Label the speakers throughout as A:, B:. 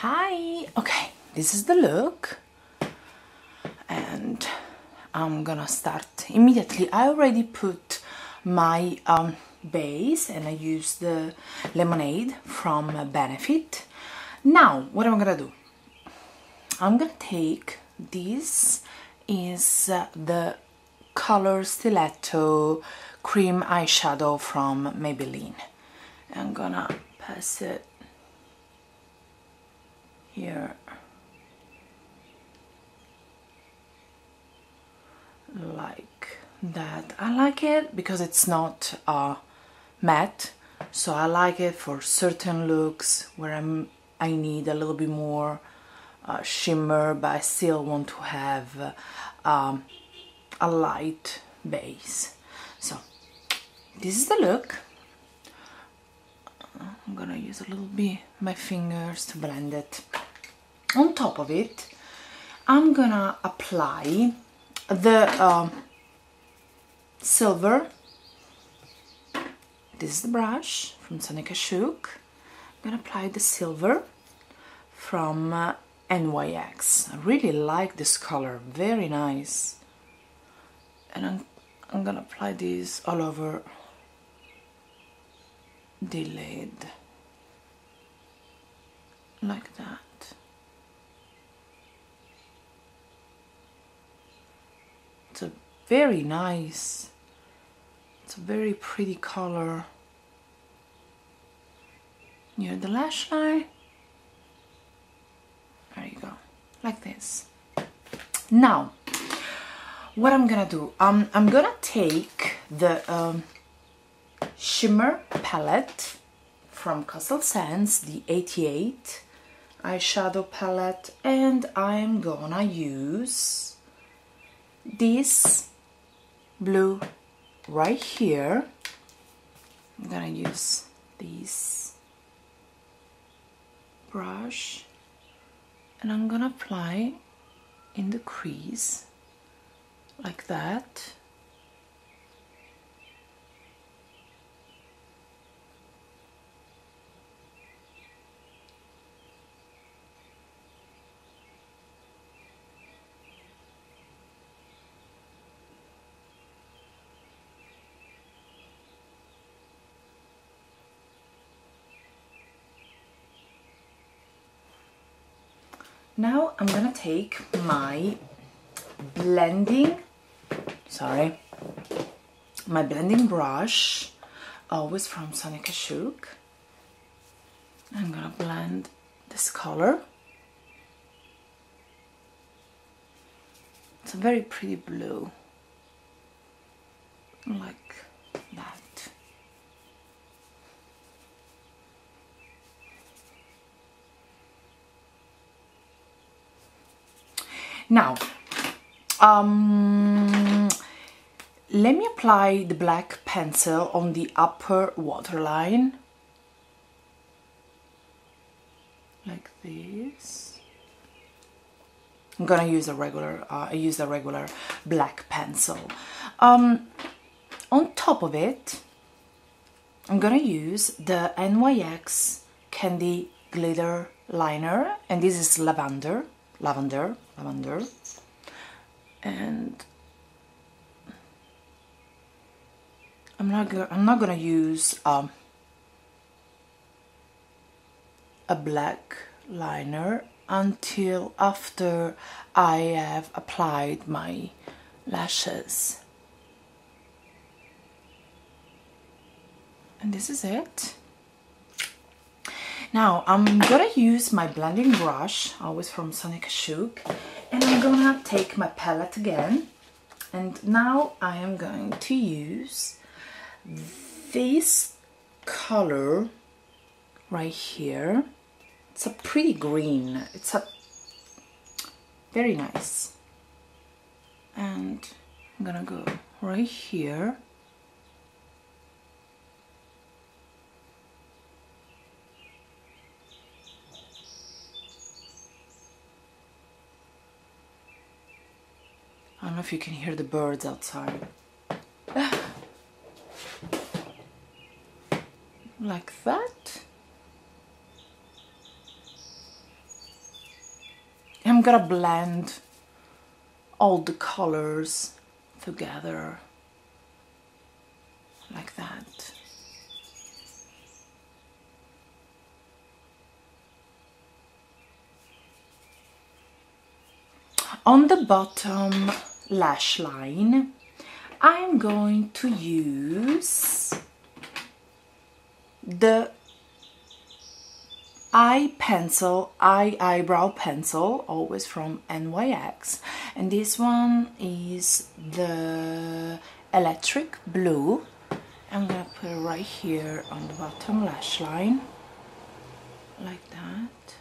A: Hi! Okay, this is the look. And I'm gonna start immediately. I already put my um, base and I use the Lemon Aid from Benefit. Now, what am I gonna do? I'm gonna take this is uh, the color stiletto cream eyeshadow from Maybelline. I'm gonna pass it here. Like that. I like it because it's not uh, matte. So I like it for certain looks where I'm I need a little bit more uh, shimmer but I still want to have uh, a light base. So this is the look. I'm gonna use a little bit my fingers to blend it on top of it I'm gonna apply the um, silver. This is the brush from Sonia Kashuk I'm gonna apply the silver from uh, NYX I really like this color. Very nice. And I'm, I'm gonna apply this all over the lid. Like that it's a very nice. It's a very pretty color. Near the lash line? There you go. Like this. Now what I'm gonna do um, I'm gonna take the um, shimmer palette from Coastal Scents, the 88 eyeshadow palette and I'm gonna use this blue right here. I'm gonna use this brush and I'm gonna apply in the crease like that Now I'm gonna take my blending, sorry, my blending brush, always from Sonia Kashuk. I'm gonna blend this color. It's a very pretty blue, like that. Now, um, let me apply the black pencil on the upper waterline. Like this. I'm gonna use a regular, uh, I use a regular black pencil. Um, on top of it, I'm gonna use the NYX Candy Glitter Liner, and this is lavender, lavender, lavender. And I'm not gonna I'm not gonna use um, a black liner until after I have applied my lashes. And this is it now I'm gonna use my blending brush, always from Sonia Kashuk, and I'm gonna take my palette again. And now I am going to use this color right here. It's a pretty green. It's a very nice. And I'm gonna go right here I don't know if you can hear the birds outside. like that. I'm gonna blend all the colors together like that. On the bottom lash line, I'm going to use the eye pencil, eye eyebrow pencil, always from NYX. And this one is the electric blue. I'm gonna put it right here on the bottom lash line, like that.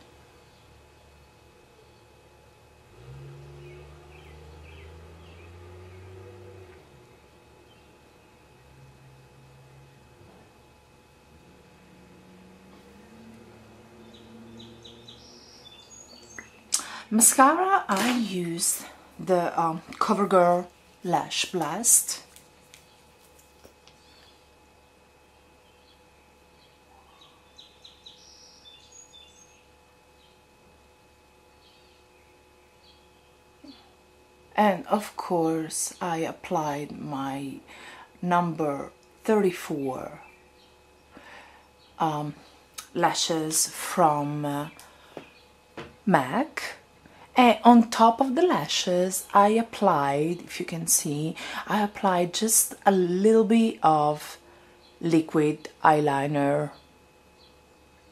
A: Mascara, I use the um, CoverGirl Lash Blast. And of course, I applied my number 34 um, lashes from uh, MAC and on top of the lashes I applied if you can see I applied just a little bit of liquid eyeliner.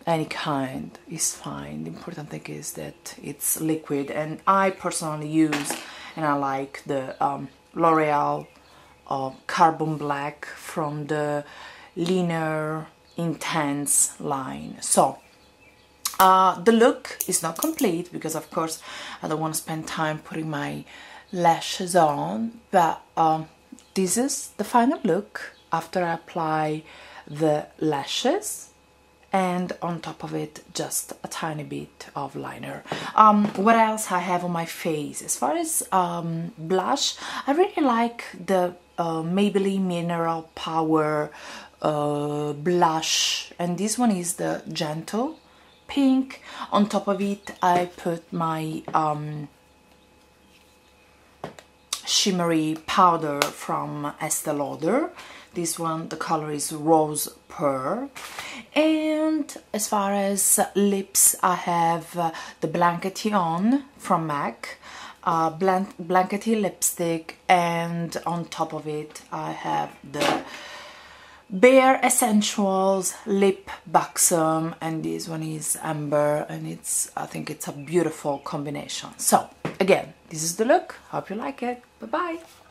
A: Any kind is fine. The important thing is that it's liquid. And I personally use and I like the um, L'Oreal uh, Carbon Black from the Lineur Intense line. So uh, the look is not complete because of course I don't want to spend time putting my lashes on but um, this is the final look after I apply the lashes and on top of it just a tiny bit of liner. Um, what else I have on my face? As far as um, blush I really like the uh, Maybelline Mineral Power uh, blush and this one is the gentle pink. On top of it, I put my um, shimmery powder from Estee Lauder. This one, the color is Rose Pearl. And as far as lips, I have uh, the Blankety On from MAC. Uh, lipstick and on top of it I have the Bare Escentuals Lip Buxom and this one is Amber and it's I think it's a beautiful combination. So again, this is the look. Hope you like it. Bye bye.